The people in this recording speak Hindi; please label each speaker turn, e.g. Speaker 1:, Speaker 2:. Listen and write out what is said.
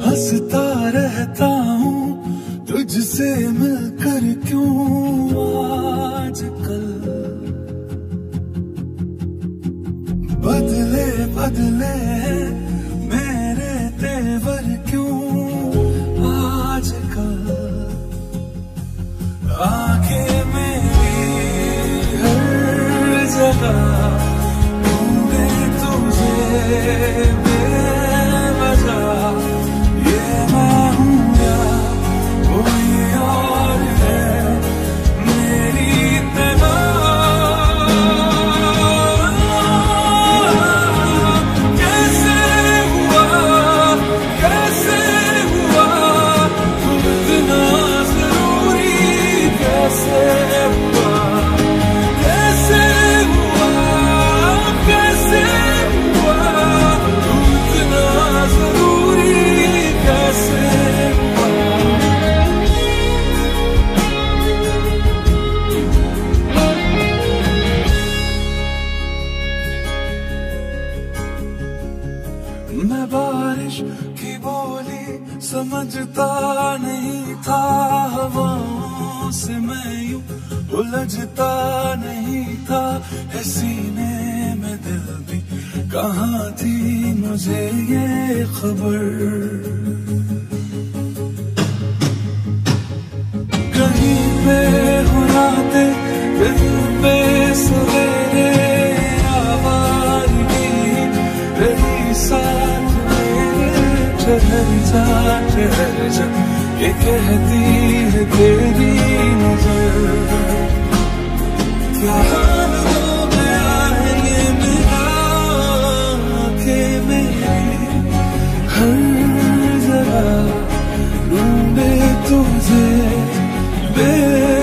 Speaker 1: हंसता रहता हूँ, तुझसे मिलकर क्यों? आजकल बदले बदले मेरे तेवर क्यों? आजकल आँखें मेरी हर जगह बारिश की बोली समझता नहीं था, हवाओं से मैं यूँ उलझता नहीं था। है सीने में दिल भी कहाँ थी मुझे ये खबर? कहीं पे हुराते दिल पे सवेरे आवारगी साथ मेरे ठहर जा ठहर जा ये कहती है तेरी नजर क्या हाल हो गया है ये मेरा के मेरी हर जरा ढूंढे तुझे बेरा